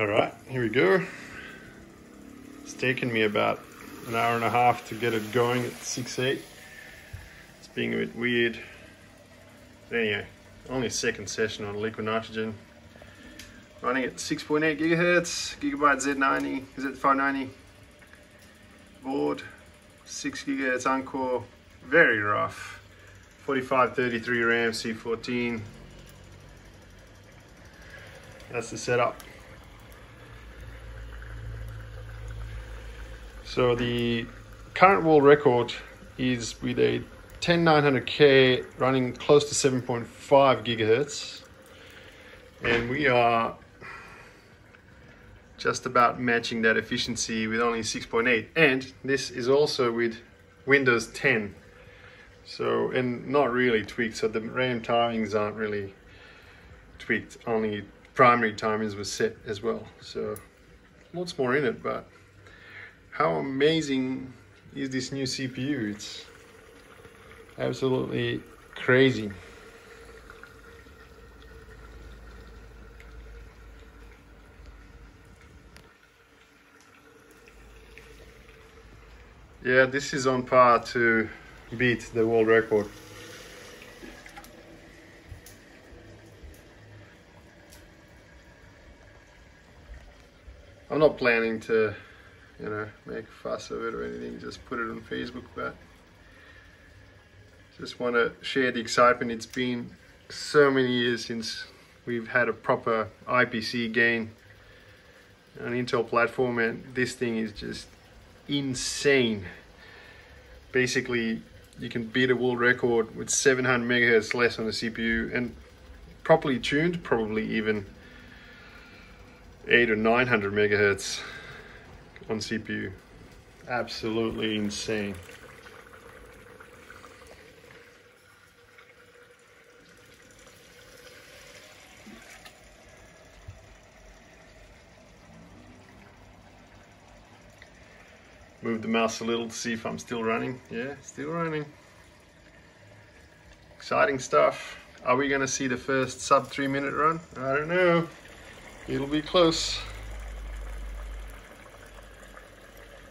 All right, here we go. It's taken me about an hour and a half to get it going at 6.8. It's being a bit weird. But anyway, only a second session on liquid nitrogen. Running at 6.8 gigahertz, Gigabyte Z90, Z590 board, 6 gigahertz uncore, very rough. 4533 RAM C14. That's the setup. So the current world record is with a 10900K running close to 7.5 gigahertz. And we are just about matching that efficiency with only 6.8. And this is also with Windows 10. So, and not really tweaked. So the RAM timings aren't really tweaked. Only primary timings were set as well. So lots more in it, but how amazing is this new CPU? It's absolutely crazy. Yeah, this is on par to beat the world record. I'm not planning to you know, make fuss of it or anything, just put it on Facebook, but just want to share the excitement. It's been so many years since we've had a proper IPC gain on Intel platform and this thing is just insane. Basically, you can beat a world record with 700 megahertz less on the CPU and properly tuned, probably even 8 or 900 megahertz on CPU. Absolutely insane. Move the mouse a little to see if I'm still running. Yeah, still running. Exciting stuff. Are we going to see the first sub three minute run? I don't know. It'll be close.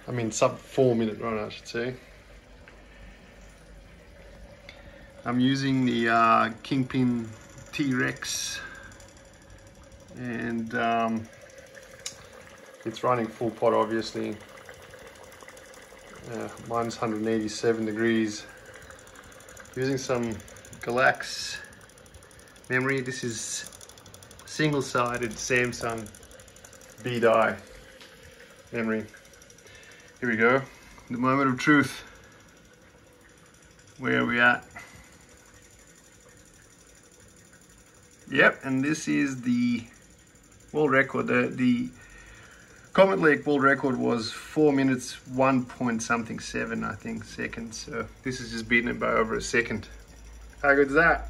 I mean sub four minute run I should say. I'm using the uh, Kingpin T-Rex and um, it's running full pot obviously. Uh, mine's 187 degrees. Using some Galax memory. This is single-sided Samsung B-die memory. Here we go. The moment of truth. Where are we at? Yep, and this is the world record. The, the Comet Lake world record was 4 minutes 1 point something 7 I think seconds. So this is just beating it by over a second. How good is that?